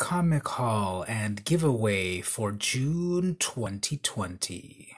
Comic Haul and giveaway for June 2020.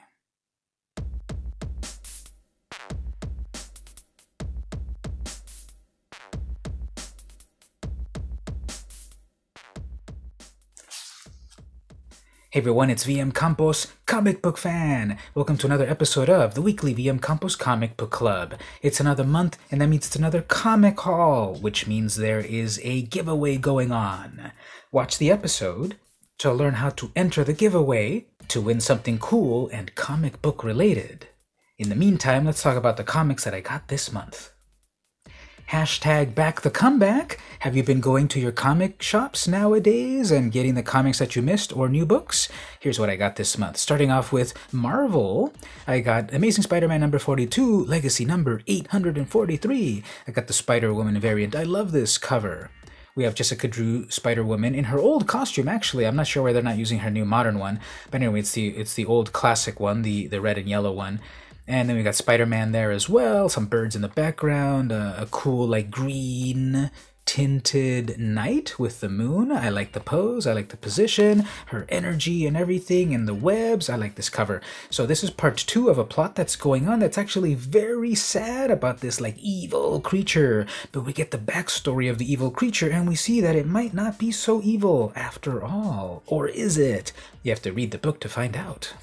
Hey everyone, it's VM Campos, comic book fan. Welcome to another episode of the weekly VM Campos Comic Book Club. It's another month, and that means it's another comic haul, which means there is a giveaway going on. Watch the episode to learn how to enter the giveaway to win something cool and comic book related. In the meantime, let's talk about the comics that I got this month. Hashtag back the comeback. Have you been going to your comic shops nowadays and getting the comics that you missed or new books? Here's what I got this month. Starting off with Marvel, I got Amazing Spider-Man number 42, Legacy number 843. I got the Spider-Woman variant. I love this cover. We have Jessica Drew Spider-Woman in her old costume. Actually, I'm not sure why they're not using her new modern one, but anyway, it's the it's the old classic one, the the red and yellow one. And then we got Spider-Man there as well, some birds in the background, uh, a cool like green tinted night with the moon. I like the pose, I like the position, her energy and everything, and the webs. I like this cover. So this is part two of a plot that's going on that's actually very sad about this like evil creature. But we get the backstory of the evil creature and we see that it might not be so evil after all. Or is it? You have to read the book to find out.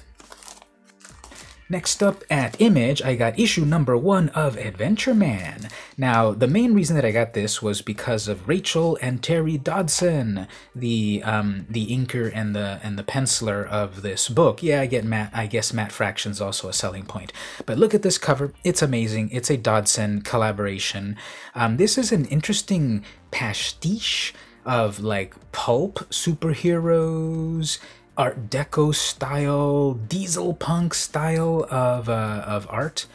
Next up at Image, I got issue number one of Adventure Man. Now, the main reason that I got this was because of Rachel and Terry Dodson, the um, the inker and the and the penciler of this book. Yeah, I get Matt. I guess Matt Fraction's also a selling point. But look at this cover; it's amazing. It's a Dodson collaboration. Um, this is an interesting pastiche of like pulp superheroes Art Deco style, diesel punk style of, uh, of art.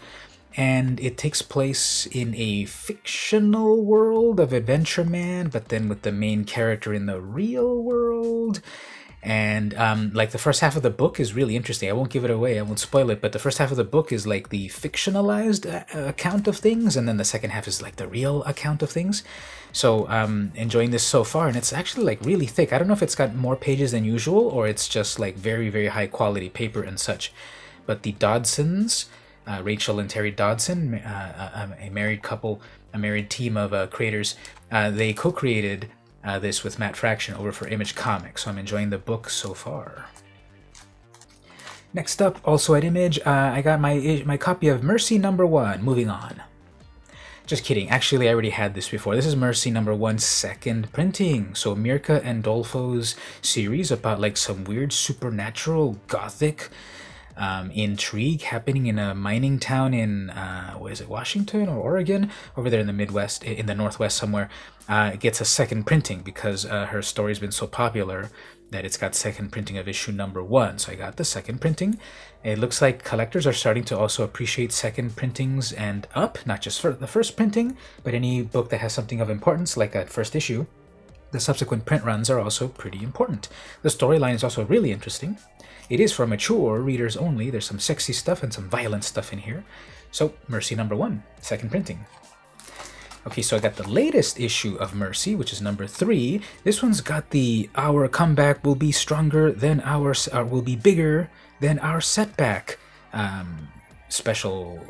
And it takes place in a fictional world of Adventure Man, but then with the main character in the real world. And um, like the first half of the book is really interesting. I won't give it away, I won't spoil it, but the first half of the book is like the fictionalized uh, account of things, and then the second half is like the real account of things. So um, enjoying this so far, and it's actually like really thick. I don't know if it's got more pages than usual or it's just like very very high quality paper and such. But the Dodsons, uh, Rachel and Terry Dodson, uh, a married couple, a married team of uh, creators, uh, they co-created uh, this with Matt Fraction over for Image Comics. So I'm enjoying the book so far. Next up, also at Image, uh, I got my my copy of Mercy Number One. Moving on. Just kidding. Actually, I already had this before. This is Mercy number one, second printing. So Mirka Andolfo's series about like some weird supernatural gothic um, intrigue happening in a mining town in, uh, what is it, Washington or Oregon? Over there in the Midwest, in the Northwest somewhere. Uh, it gets a second printing because uh, her story's been so popular that it's got second printing of issue number one. So I got the second printing. It looks like collectors are starting to also appreciate second printings and up, not just for the first printing, but any book that has something of importance, like a first issue. The subsequent print runs are also pretty important. The storyline is also really interesting. It is for mature readers only. There's some sexy stuff and some violent stuff in here. So, Mercy number one, second printing. Okay, so I got the latest issue of Mercy, which is number three. This one's got the our comeback will be stronger than our uh, will be bigger than our setback um, special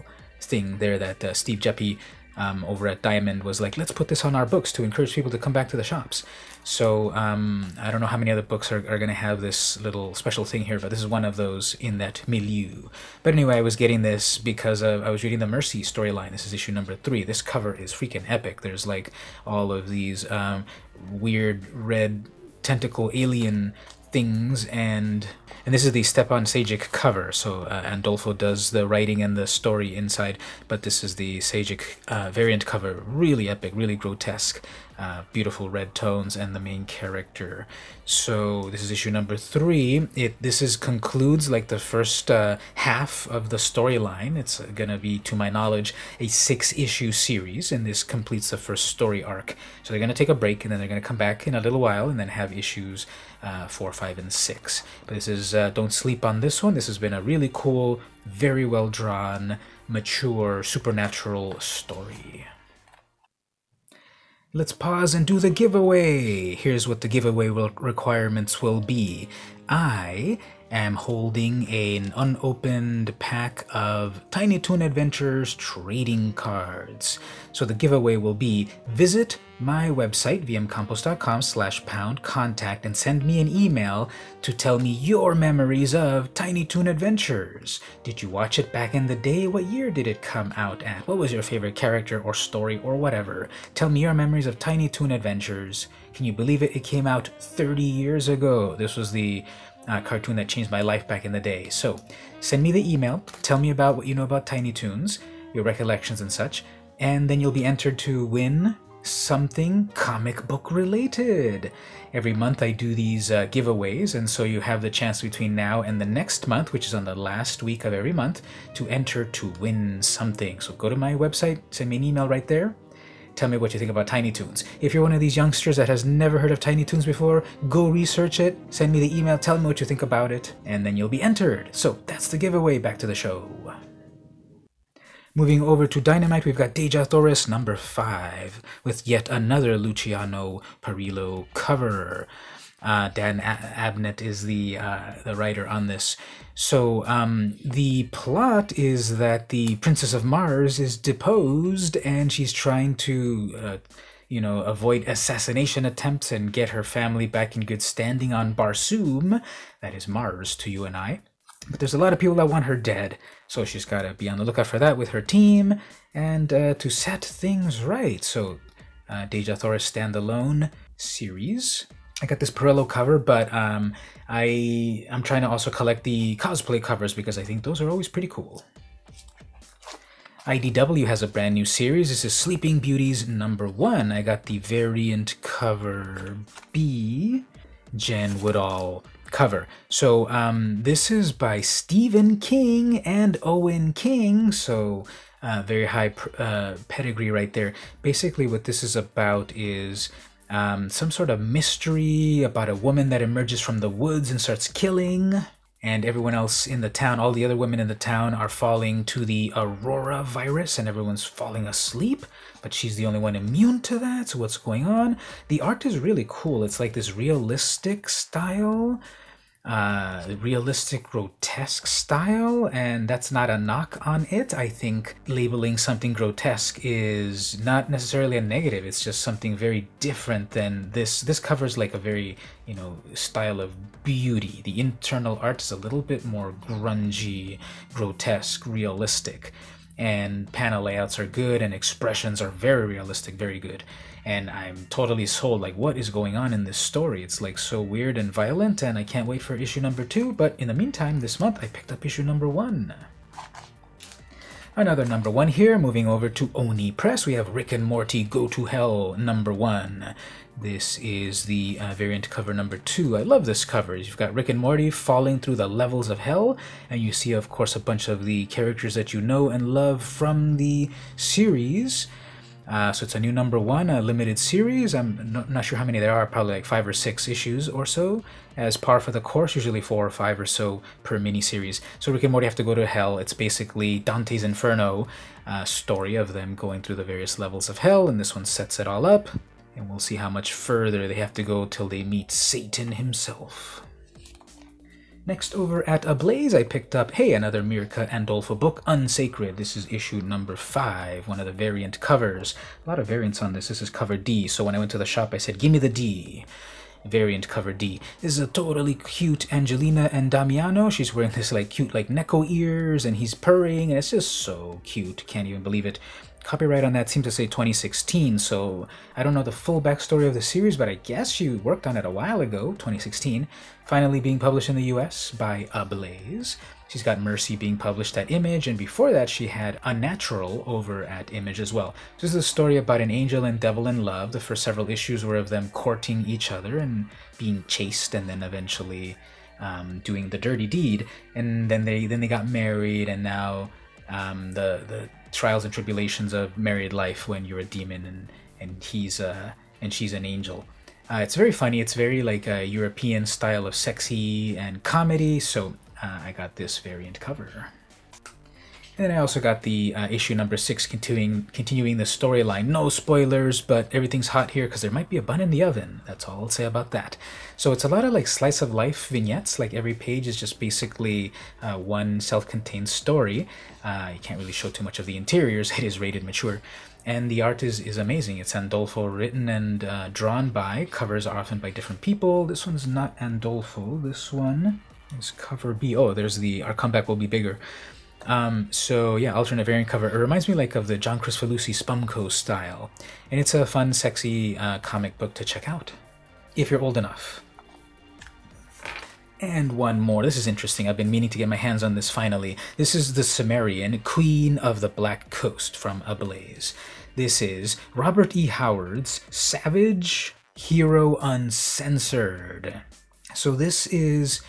thing there that uh, Steve Geppi um, over at Diamond was like, let's put this on our books to encourage people to come back to the shops. So um, I don't know how many other books are, are going to have this little special thing here, but this is one of those in that milieu. But anyway, I was getting this because I was reading the Mercy storyline. This is issue number three. This cover is freaking epic. There's like all of these um, weird red tentacle alien things and and this is the Stjepan Sejic cover. So uh, Andolfo does the writing and the story inside, but this is the Sajic uh, variant cover. Really epic, really grotesque, uh, beautiful red tones, and the main character. So this is issue number three. It this is concludes like the first uh, half of the storyline. It's gonna be, to my knowledge, a six-issue series, and this completes the first story arc. So they're gonna take a break, and then they're gonna come back in a little while, and then have issues uh, four, five, and six. But this is uh, don't sleep on this one. This has been a really cool, very well drawn, mature, supernatural story. Let's pause and do the giveaway. Here's what the giveaway requirements will be. I am holding an unopened pack of Tiny Toon Adventures trading cards. So the giveaway will be visit my website, vmcampos.com slash pound contact and send me an email to tell me your memories of Tiny Toon Adventures. Did you watch it back in the day? What year did it come out at? What was your favorite character or story or whatever? Tell me your memories of Tiny Toon Adventures. Can you believe it? It came out 30 years ago. This was the uh, cartoon that changed my life back in the day. So send me the email, tell me about what you know about Tiny Toons, your recollections and such, and then you'll be entered to win something comic book related. Every month I do these uh, giveaways, and so you have the chance between now and the next month, which is on the last week of every month, to enter to win something. So go to my website, send me an email right there, Tell me what you think about Tiny Toons. If you're one of these youngsters that has never heard of Tiny Toons before, go research it, send me the email, tell me what you think about it, and then you'll be entered. So that's the giveaway. Back to the show. Moving over to Dynamite, we've got Dejah Thoris number 5 with yet another Luciano Parrillo cover. Uh, Dan Abnett is the uh, the writer on this. So um, the plot is that the Princess of Mars is deposed, and she's trying to, uh, you know, avoid assassination attempts and get her family back in good standing on Barsoom, that is Mars to you and I. But there's a lot of people that want her dead, so she's got to be on the lookout for that with her team and uh, to set things right. So, uh, Dejah Thoris standalone series. I got this Parrillo cover, but um, I I'm trying to also collect the cosplay covers because I think those are always pretty cool. IDW has a brand new series. This is Sleeping Beauties number one. I got the variant cover B, Jen Woodall cover. So um, this is by Stephen King and Owen King. So uh, very high uh, pedigree right there. Basically, what this is about is um, some sort of mystery about a woman that emerges from the woods and starts killing. And everyone else in the town, all the other women in the town, are falling to the Aurora virus, and everyone's falling asleep. But she's the only one immune to that. So, what's going on? The art is really cool. It's like this realistic style uh, realistic, grotesque style, and that's not a knock on it. I think labeling something grotesque is not necessarily a negative. It's just something very different than this. This covers like a very, you know, style of beauty. The internal art is a little bit more grungy, grotesque, realistic, and panel layouts are good, and expressions are very realistic, very good and I'm totally sold. Like, what is going on in this story? It's like so weird and violent, and I can't wait for issue number two. But in the meantime, this month I picked up issue number one. Another number one here, moving over to Oni Press, we have Rick and Morty Go to Hell number one. This is the uh, variant cover number two. I love this cover. You've got Rick and Morty falling through the levels of hell, and you see, of course, a bunch of the characters that you know and love from the series. Uh, so it's a new number one, a limited series. I'm not sure how many there are, probably like five or six issues or so, as par for the course, usually four or five or so per miniseries. So Rick and Morty have to go to hell. It's basically Dante's Inferno uh, story of them going through the various levels of hell, and this one sets it all up. And we'll see how much further they have to go till they meet Satan himself. Next, over at Ablaze, I picked up, hey, another Mirka Andolfo book, Unsacred. This is issue number five, one of the variant covers. A lot of variants on this. This is cover D, so when I went to the shop, I said, give me the D. Variant cover D. This is a totally cute Angelina and Damiano. She's wearing this like cute like Neko ears, and he's purring, and it's just so cute. Can't even believe it. Copyright on that seems to say 2016, so I don't know the full backstory of the series, but I guess she worked on it a while ago, 2016. Finally being published in the US by Ablaze. She's got Mercy being published at Image, and before that she had Unnatural over at Image as well. This is a story about an angel and devil in love. The first several issues were of them courting each other and being chased, and then eventually um, doing the dirty deed. And then they then they got married, and now um, the the trials and tribulations of married life when you're a demon and and he's uh and she's an angel. Uh, it's very funny. It's very like a European style of sexy and comedy. So uh, I got this variant cover. And then I also got the uh, issue number six continuing continuing the storyline. No spoilers, but everything's hot here because there might be a bun in the oven. That's all I'll say about that. So it's a lot of like slice of life vignettes. Like every page is just basically uh, one self-contained story. Uh, you can't really show too much of the interiors. It is rated mature. And the art is, is amazing. It's Andolfo written and uh, drawn by. Covers are often by different people. This one's not Andolfo. This one is cover B. Oh, there's the our comeback will be bigger. Um, so yeah, alternate variant cover. It reminds me like of the John Kricfalusi Spumco style, and it's a fun, sexy uh, comic book to check out if you're old enough. And one more. This is interesting. I've been meaning to get my hands on this finally. This is the Cimmerian, Queen of the Black Coast from Ablaze. This is Robert E. Howard's Savage Hero Uncensored. So this is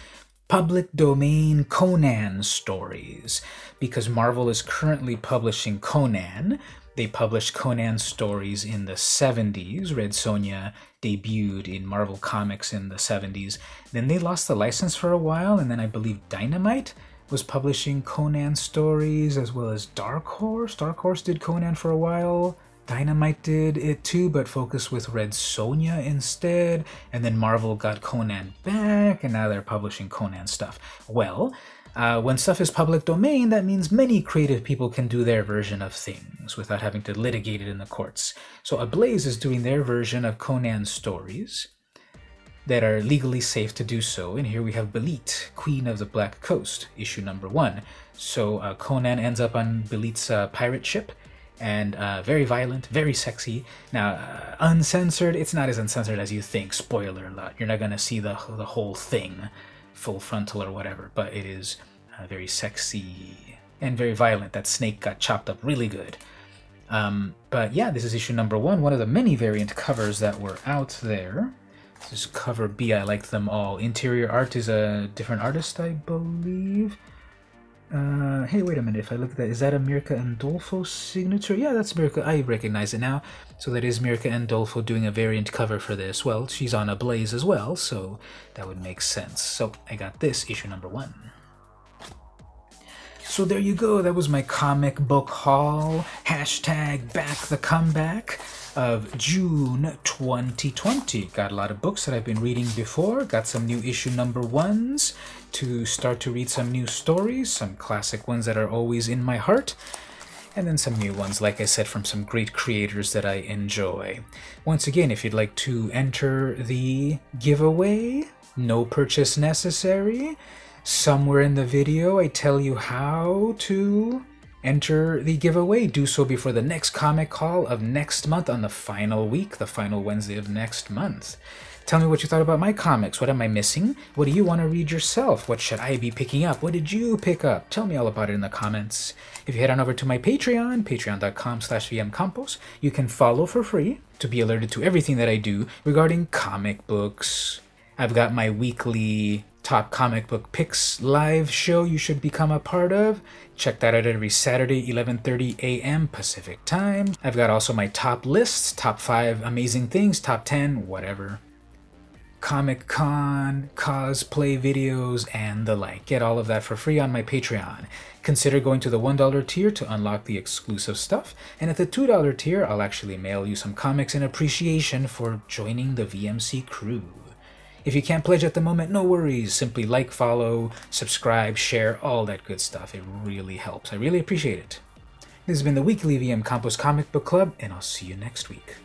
public domain Conan stories because Marvel is currently publishing Conan. They published Conan stories in the 70s. Red Sonja debuted in Marvel Comics in the 70s. Then they lost the license for a while, and then I believe Dynamite was publishing Conan stories as well as Dark Horse. Dark Horse did Conan for a while. Dynamite did it too, but focused with Red Sonja instead. And then Marvel got Conan back, and now they're publishing Conan stuff. Well, uh, when stuff is public domain, that means many creative people can do their version of things without having to litigate it in the courts. So Ablaze is doing their version of Conan stories that are legally safe to do so. And here we have Belit, Queen of the Black Coast, issue number one. So uh, Conan ends up on Belit's uh, pirate ship and uh, very violent, very sexy. Now, uh, uncensored, it's not as uncensored as you think. Spoiler alert, you're not to see the, the whole thing full frontal or whatever, but it is uh, very sexy and very violent. That snake got chopped up really good. Um, but yeah, this is issue number one, one of the many variant covers that were out there. This is cover B, I like them all. Interior art is a different artist, I believe. Uh, hey, wait a minute. If I look at that, is that a Mirka Andolfo signature? Yeah, that's Mirka. I recognize it now. So that is Mirka Andolfo doing a variant cover for this. Well, she's on Ablaze as well, so that would make sense. So I got this, issue number one. So there you go. That was my comic book haul. Hashtag back the comeback of June 2020. Got a lot of books that I've been reading before. Got some new issue number ones to start to read some new stories, some classic ones that are always in my heart, and then some new ones, like I said, from some great creators that I enjoy. Once again, if you'd like to enter the giveaway, no purchase necessary, somewhere in the video I tell you how to enter the giveaway. Do so before the next comic call of next month on the final week, the final Wednesday of next month. Tell me what you thought about my comics. What am I missing? What do you want to read yourself? What should I be picking up? What did you pick up? Tell me all about it in the comments. If you head on over to my Patreon, patreon.com slash vmcampos, you can follow for free to be alerted to everything that I do regarding comic books. I've got my weekly top comic book picks live show you should become a part of. Check that out every Saturday, 11.30 a.m. Pacific time. I've got also my top lists, top 5 amazing things, top 10, whatever. Comic Con, cosplay videos, and the like. Get all of that for free on my Patreon. Consider going to the $1 tier to unlock the exclusive stuff, and at the $2 tier, I'll actually mail you some comics in appreciation for joining the VMC crew. If you can't pledge at the moment, no worries. Simply like, follow, subscribe, share, all that good stuff. It really helps. I really appreciate it. This has been the weekly VM Campos Comic Book Club, and I'll see you next week.